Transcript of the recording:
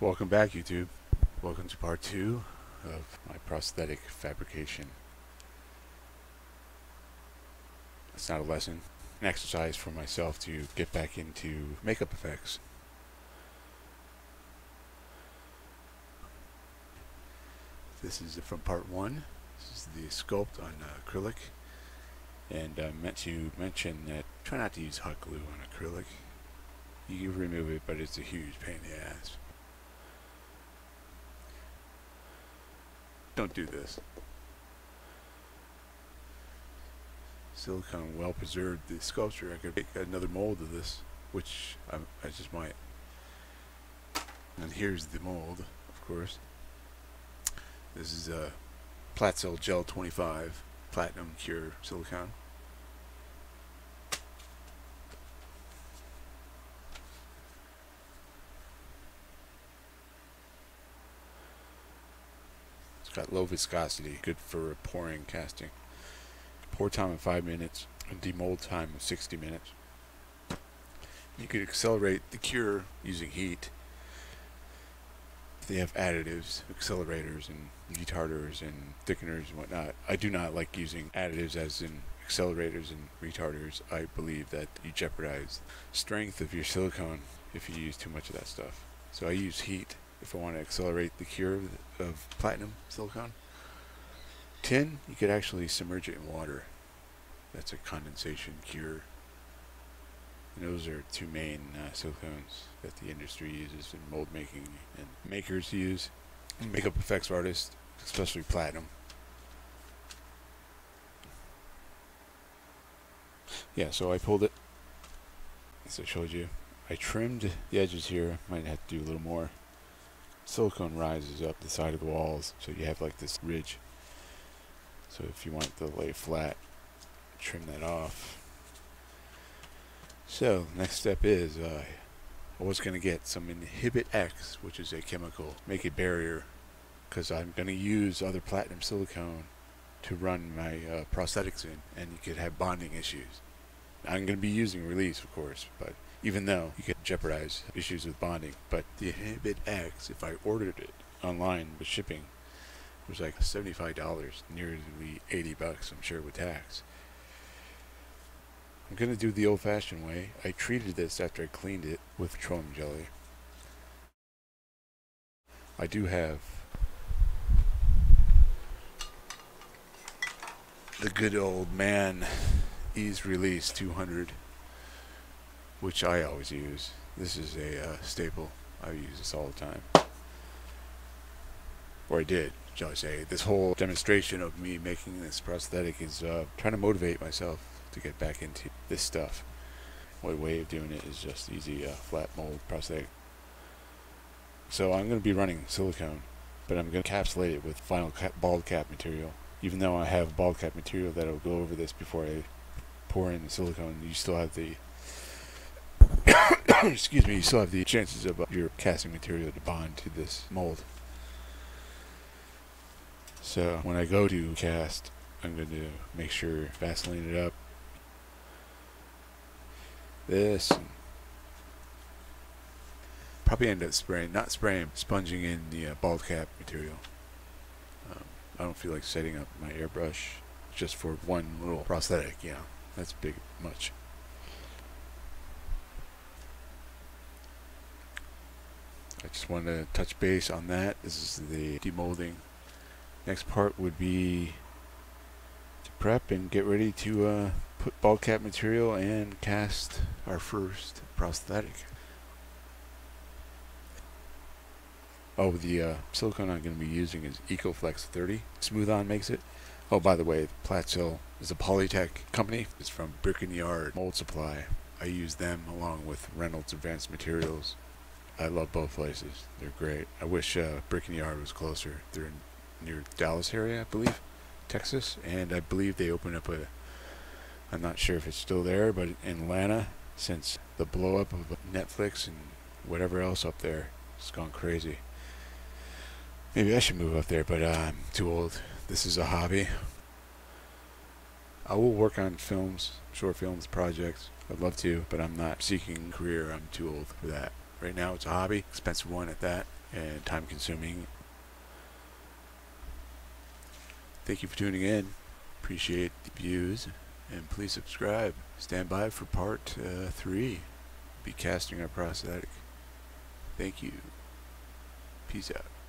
Welcome back, YouTube. Welcome to part two of my prosthetic fabrication. It's not a lesson, an exercise for myself to get back into makeup effects. This is from part one. This is the sculpt on uh, acrylic. And I meant to mention that try not to use hot glue on acrylic. You can remove it, but it's a huge pain in the ass. Don't do this. Silicone well preserved the sculpture. I could make another mold of this, which I, I just might. And here's the mold, of course. This is a PlatSil Gel 25 Platinum Cure Silicone. It's got low viscosity, good for pouring casting. Pour time of 5 minutes, and demold time of 60 minutes. You could accelerate the cure using heat. They have additives, accelerators, and retarders, and thickeners, and whatnot. I do not like using additives as in accelerators and retarders. I believe that you jeopardize strength of your silicone if you use too much of that stuff. So I use heat if I want to accelerate the cure of, of platinum silicone. Tin, you could actually submerge it in water. That's a condensation cure. And those are two main uh, silicones that the industry uses in mold making and makers use. Makeup effects artists, especially platinum. Yeah, so I pulled it, as I showed you. I trimmed the edges here. Might have to do a little more silicone rises up the side of the walls so you have like this ridge. So if you want to lay flat trim that off. So next step is uh, I was going to get some inhibit X which is a chemical make a barrier because I'm going to use other platinum silicone to run my uh, prosthetics in and you could have bonding issues. I'm going to be using release of course but even though you could jeopardize issues with bonding. But the Inhibit X, if I ordered it online with shipping, was like $75, nearly 80 bucks, I'm sure, with tax. I'm going to do the old-fashioned way. I treated this after I cleaned it with petroleum jelly. I do have the good old Mann ease release 200 which I always use. This is a uh, staple. I use this all the time. Or I did, shall I say. This whole demonstration of me making this prosthetic is uh, trying to motivate myself to get back into this stuff. My way of doing it is just easy uh, flat mold prosthetic. So I'm going to be running silicone, but I'm going to encapsulate it with vinyl cap, bald cap material. Even though I have bald cap material that will go over this before I pour in the silicone, you still have the excuse me, you still have the chances of uh, your casting material to bond to this mold. So when I go to cast, I'm going to make sure Vaseline it up. This. Probably end up spraying, not spraying, sponging in the uh, bald cap material. Um, I don't feel like setting up my airbrush just for one little prosthetic, you know. That's big much. I just want to touch base on that. This is the demolding. Next part would be to prep and get ready to uh, put bald cap material and cast our first prosthetic. Oh, the uh, silicone I'm going to be using is EcoFlex 30. Smooth On makes it. Oh, by the way, PlatSil is a Polytek company. It's from Brick and Yard Mold Supply. I use them along with Reynolds Advanced Materials. I love both places. They're great. I wish uh, Brick and Yard was closer. They're in, near Dallas area, I believe, Texas, and I believe they opened up a. I'm not sure if it's still there, but in Atlanta, since the blow up of Netflix and whatever else up there, it's gone crazy. Maybe I should move up there, but uh, I'm too old. This is a hobby. I will work on films, short films, projects. I'd love to, but I'm not seeking a career. I'm too old for that. Right now it's a hobby, expensive one at that, and time consuming. Thank you for tuning in. Appreciate the views, and please subscribe. Stand by for part uh, three. Be casting our prosthetic. Thank you. Peace out.